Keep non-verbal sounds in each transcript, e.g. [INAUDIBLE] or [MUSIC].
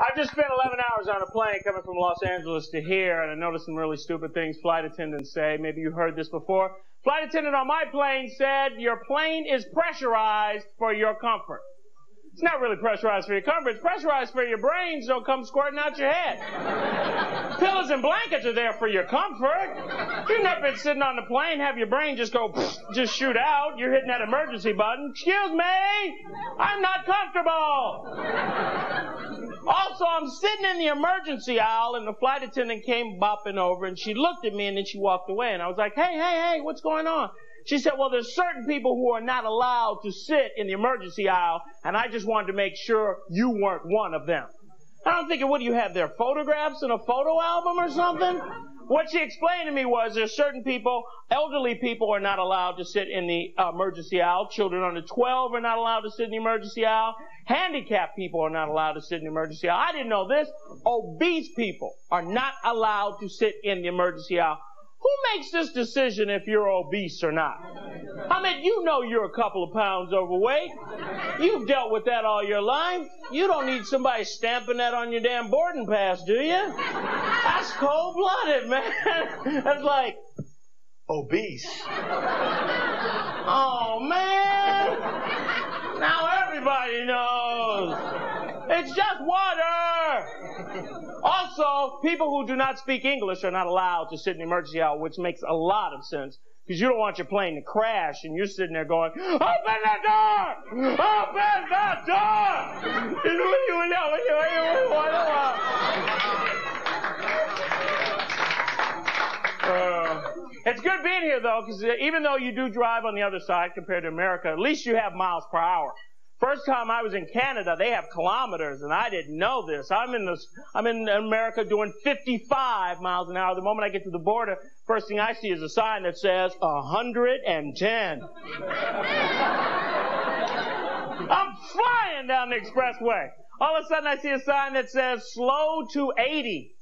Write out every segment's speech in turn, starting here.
I just spent 11 hours on a plane coming from Los Angeles to here, and I noticed some really stupid things flight attendants say. Maybe you heard this before. Flight attendant on my plane said, your plane is pressurized for your comfort. It's not really pressurized for your comfort. It's pressurized for your brains don't come squirting out your head. Pillows and blankets are there for your comfort. You've never been sitting on the plane, have your brain just go, just shoot out. You're hitting that emergency button. Excuse me, I'm not comfortable. Also, I'm sitting in the emergency aisle and the flight attendant came bopping over and she looked at me and then she walked away and I was like, hey, hey, hey, what's going on? She said, well, there's certain people who are not allowed to sit in the emergency aisle, and I just wanted to make sure you weren't one of them. I'm thinking, what do you have there? Photographs in a photo album or something? What she explained to me was there's certain people, elderly people are not allowed to sit in the uh, emergency aisle. Children under 12 are not allowed to sit in the emergency aisle. Handicapped people are not allowed to sit in the emergency aisle. I didn't know this. Obese people are not allowed to sit in the emergency aisle. Who makes this decision if you're obese or not? I mean, you know you're a couple of pounds overweight. You've dealt with that all your life. You don't need somebody stamping that on your damn boarding pass, do you? That's cold blooded, man. [LAUGHS] That's like, obese. Oh, man. Now everybody knows. It's just water. Also, people who do not speak English are not allowed to sit in the emergency aisle, which makes a lot of sense. Because you don't want your plane to crash and you're sitting there going, Open the door! Open the door! Uh, it's good being here though, because even though you do drive on the other side compared to America, at least you have miles per hour. First time I was in Canada, they have kilometers, and I didn't know this. I'm in this, I'm in America doing 55 miles an hour. The moment I get to the border, first thing I see is a sign that says 110. I'm flying down the expressway. All of a sudden I see a sign that says slow to 80.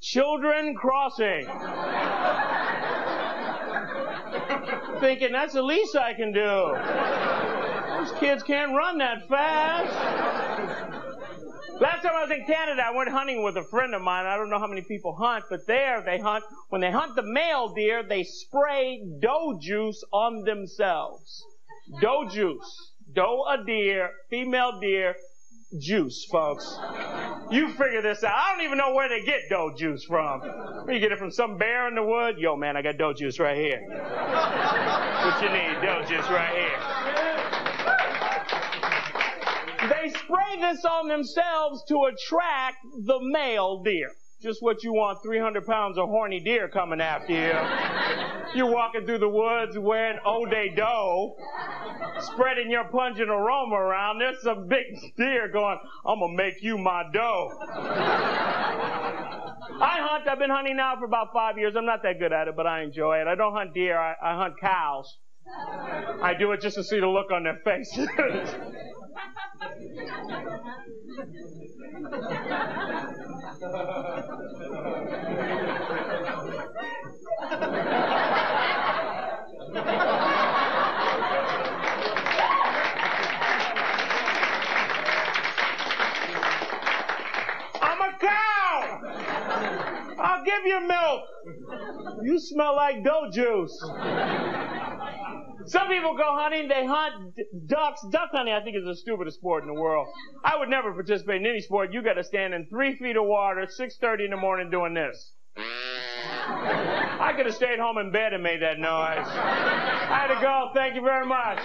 Children crossing. Thinking that's the least I can do. Those kids can't run that fast. Last time I was in Canada, I went hunting with a friend of mine. I don't know how many people hunt, but there they hunt. When they hunt the male deer, they spray doe juice on themselves. Doe juice. Doe a deer, female deer, juice, folks. You figure this out. I don't even know where they get doe juice from. You get it from some bear in the wood? Yo, man, I got doe juice right here. What you need? Doe juice right here. They spray this on themselves to attract the male deer. Just what you want 300 pounds of horny deer coming after you. You're walking through the woods wearing de Doe, spreading your pungent aroma around. There's some big [LAUGHS] deer going, I'm going to make you my doe. I hunt. I've been hunting now for about five years. I'm not that good at it, but I enjoy it. I don't hunt deer. I, I hunt cows. I do it just to see the look on their faces. [LAUGHS] I'm a cow. I'll give you milk. You smell like doe juice. Some people go hunting, they hunt ducks. Duck hunting, I think, is the stupidest sport in the world. I would never participate in any sport. You got to stand in three feet of water, 6.30 in the morning doing this. I could have stayed home in bed and made that noise. I had to go. Thank you very much.